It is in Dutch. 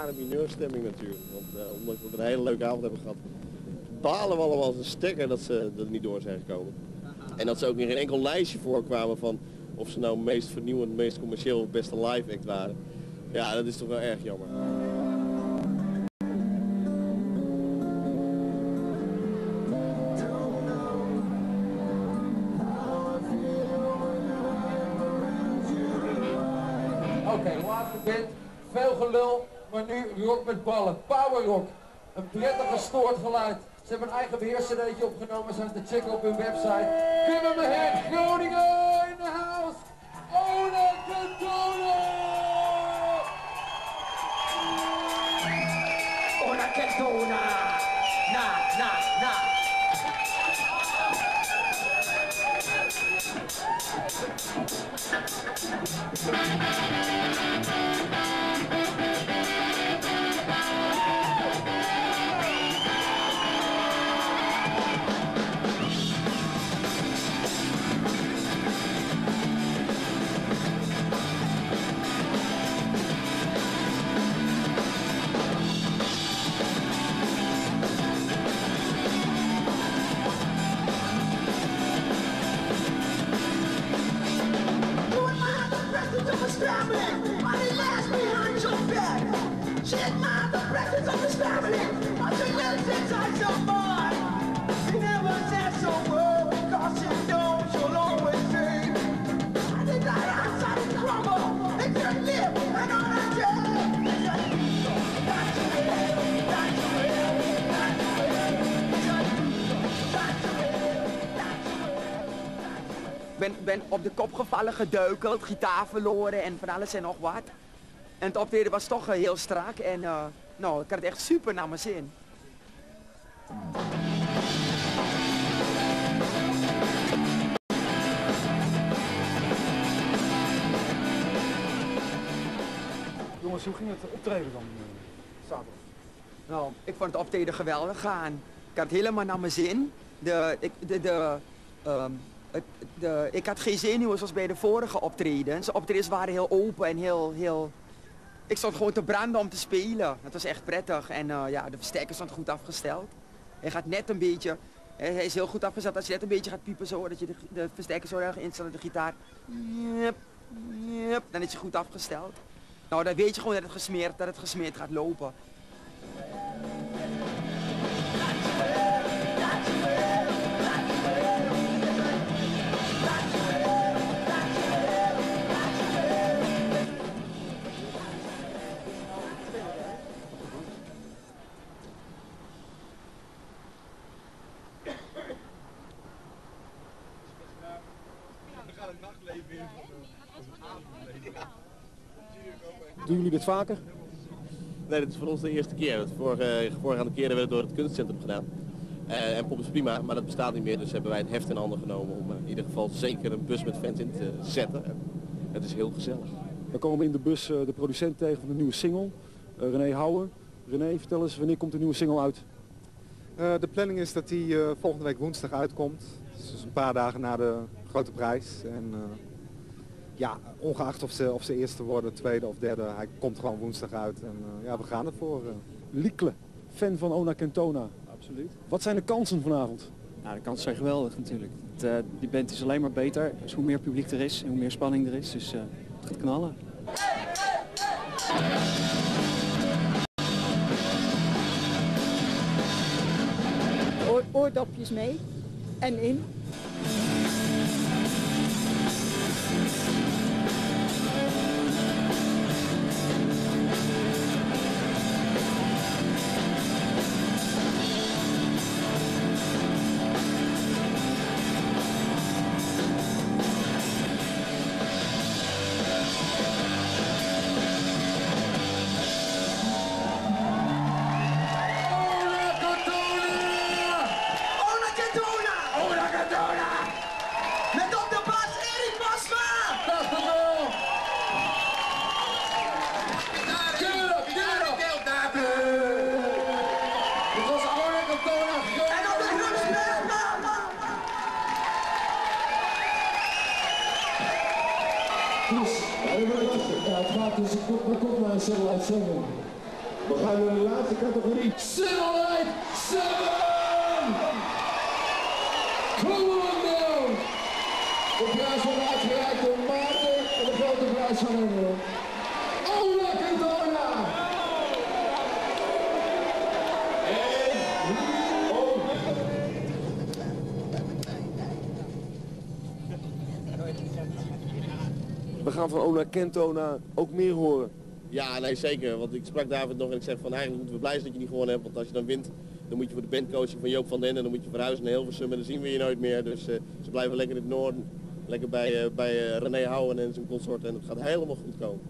zware mineurstemming natuurlijk. Want uh, omdat we een hele leuke avond hebben gehad, balen we allemaal als een stekker dat ze er niet door zijn gekomen. En dat ze ook in geen enkel lijstje voorkwamen van of ze nou meest vernieuwend, meest commercieel of beste live act waren. Ja, dat is toch wel erg jammer. Oké, laatste band. Veel gelul, maar nu rock met ballen. Power rock. Een prettig gestoord geluid. Ze hebben een eigen beheerscd'tje opgenomen, zijn te checken op hun website. Give hem hand, Groningen in the house. Cantona! Una Cantona! Na, na, na! Ben, ben op de kop gevallen, geduikeld, gitaar verloren en van alles en nog wat. En het optreden was toch eh, heel strak en uh, nou, ik had het echt super naar mijn zin. Jongens, hoe ging het optreden dan uh, zaterdag? Nou, ik vond het optreden geweldig gaan. Ik had het helemaal naar mijn zin. De, ik, de, de, um, de, ik had geen zenuwen zoals bij de vorige optredens. De optredens waren heel open en heel, heel... Ik stond gewoon te branden om te spelen. Dat was echt prettig. En uh, ja, de versterker stond goed afgesteld. Hij gaat net een beetje... Hij is heel goed afgesteld als je net een beetje gaat piepen zo. Dat je de, de versterker zo erg instelt, de gitaar. Dan is hij goed afgesteld. Nou, dan weet je gewoon dat het gesmeerd, dat het gesmeerd gaat lopen. Doen jullie dit vaker? Nee, dit is voor ons de eerste keer. De vorige, voorgaande keren werd het door het kunstcentrum gedaan. Uh, en pop is prima, maar dat bestaat niet meer. Dus hebben wij het heft in handen genomen om uh, in ieder geval zeker een bus met fans in te zetten. En het is heel gezellig. We komen in de bus uh, de producent tegen van de nieuwe single, René Houwer. René, vertel eens, wanneer komt de nieuwe single uit? de planning is dat die volgende week woensdag uitkomt. Dus een paar dagen na de grote prijs. En, ja, ongeacht of ze, of ze eerste worden, tweede of derde, hij komt gewoon woensdag uit. En uh, ja, we gaan ervoor. Uh. Liekle, fan van Ona Kentona. Absoluut. Wat zijn de kansen vanavond? Nou, de kansen zijn geweldig natuurlijk. Het, uh, die band is alleen maar beter. Dus hoe meer publiek er is en hoe meer spanning er is. Dus het gaat knallen. Oor oordopjes mee en in. Gaat dus, er komt naar een single uitzending. We gaan naar de laatste categorie. Sunlight 7! Come on! De prijs wordt uitgereikt door Maarten en de grote prijs van Nederland. We gaan van Ona Kento naar ook meer horen. Ja, nee zeker. Want ik sprak David nog en ik zeg van eigenlijk moeten we blij zijn dat je niet gewonnen hebt. Want als je dan wint, dan moet je voor de bandcoaching van Joop van den en dan moet je verhuizen naar Hilversum en dan zien we je nooit meer. Dus eh, ze blijven lekker in het noorden. Lekker bij, eh, bij eh, René Houwen en zijn consort en het gaat helemaal goed komen.